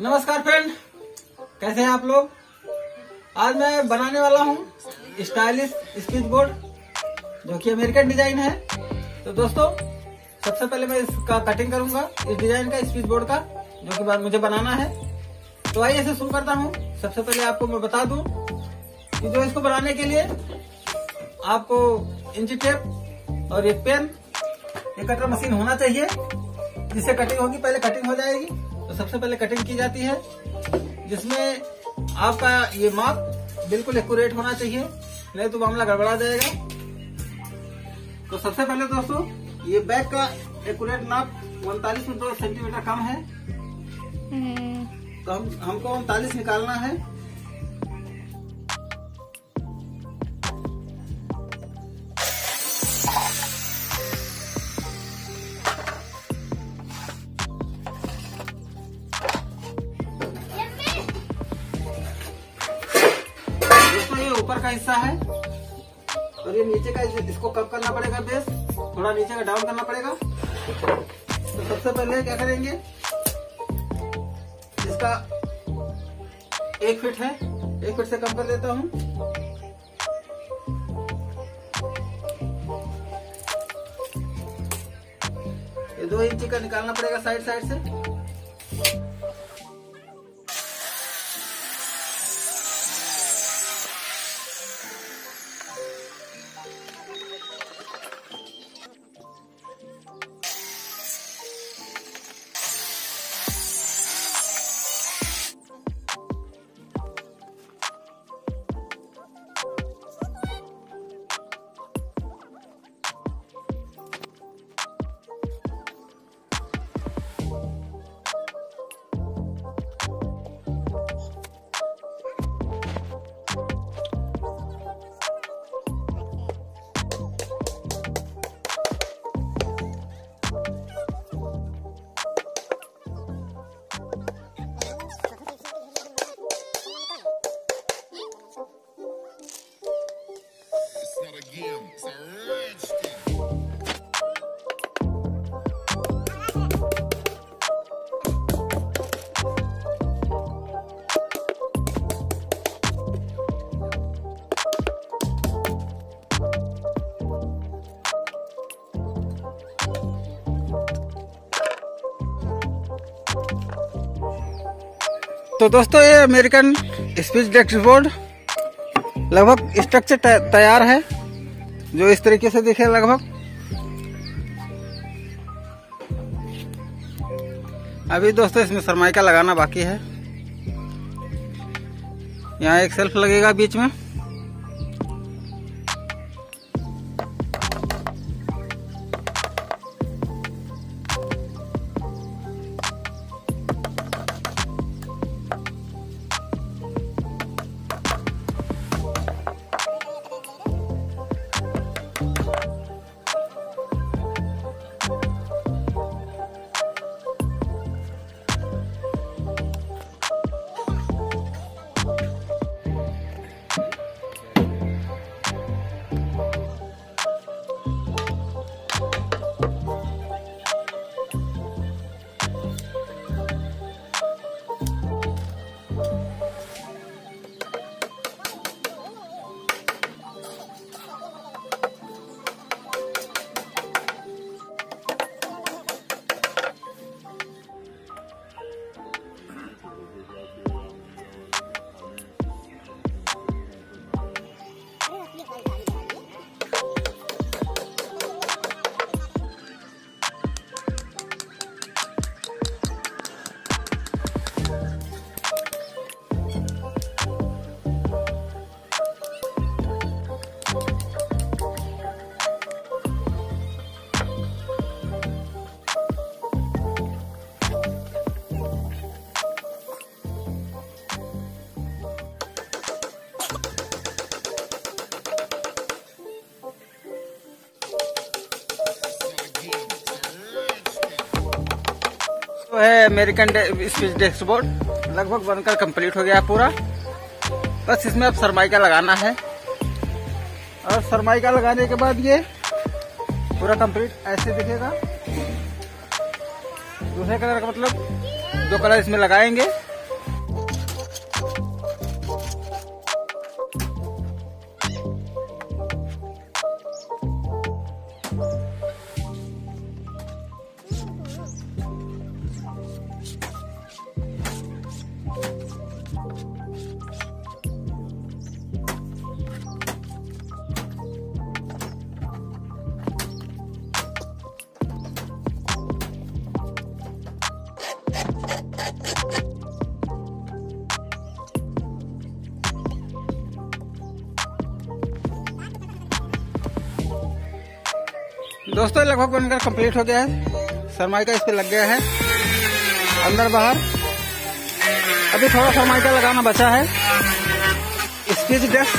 नमस्कार फ्रेंड कैसे हैं आप लोग? आज मैं बनाने वाला हूँ स्टाइलिश स्पीच बोर्ड, जो कि अमेरिकन डिज़ाइन है। तो दोस्तों, सबसे पहले मैं इसका कटिंग करूँगा, इस डिज़ाइन का स्पीच बोर्ड का, जो कि बाद मुझे बनाना है। तो आइए इसे शुरू करता हूँ। सबसे पहले आपको मैं बता दूँ कि जो इसको बनाने के लिए आपको इंची टेप और एक पेन ये कटर मशीन होना चाहिए। जिससे कटिंग होगी, पहले कटिंग हो जाएगी। तो सबसे पहले कटिंग की जाती है जिसमें आपका ये माप बिल्कुल एक्यूरेट होना चाहिए नहीं तो मामला गड़बड़ा जाएगा। तो सबसे पहले दोस्तों ये बैग का एक्यूरेट माप उनतालीस में दो सेंटीमीटर कम है। तो हम हमको उनतालीस निकालना है। ऊपर का हिस्सा है। और ये नीचे का इसको कब करना पड़ेगा बेस? थोड़ा नीचे का डाउन करना पड़ेगा। तो सबसे पहले क्या करेंगे? इसका एक फिट है। एक फिट से कम कर देता हूँ। दो इंची का निकालना पड़ेगा साइड साइड से। तो दोस्तों ये अमेरिकन स्पीच डेस्क बोर्ड लगभग स्ट्रक्चर तैयार है। जो इस तरीके से दिखे लगभग। अभी दोस्तों, इसमें सरमाइका लगाना बाकी है। यहाँ एक सेल्फ लगेगा बीच में। तो है अमेरिकन स्पीच डेस्क बोर्ड लगभग बनकर कंप्लीट हो गया पूरा। बस इसमें अब सरमाइका लगाना है। और सरमाइका लगाने के बाद ये पूरा कंप्लीट ऐसे दिखेगा। दूसरे कलर का मतलब दो कलर इसमें लगाएँगे। दोस्तों, लगभग बनकर कंप्लीट हो गया है। सरमाई का इस पर लग गया है। अंदर बाहर। अभी थोड़ा सा माइका लगाना बचा है। स्पीच डेस्क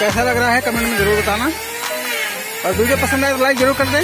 कैसा लग रहा है कमेंट में ज़रूर बताना। और वीडियो पसंद आए तो लाइक ज़रूर कर दें।